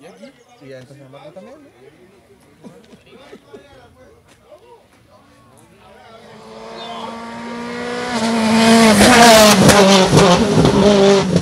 Y aquí. Y ya entonces me mata también, ¿no?